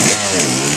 Wow.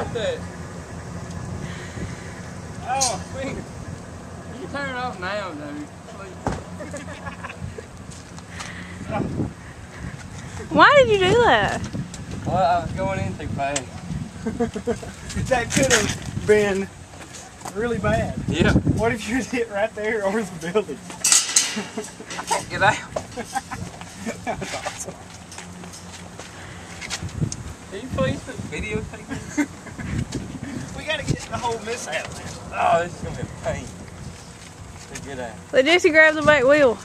Off that. Oh, my finger. You can turn it off now, dude. Why did you do that? Well, I was going in too fast. that could have been really bad. Yeah. What if you hit right there over the building? I can't get out. That's awesome. Can you please put? We gotta get the whole mishap. Oh, this is gonna be a pain to get out. Let Jesse grab the back wheel.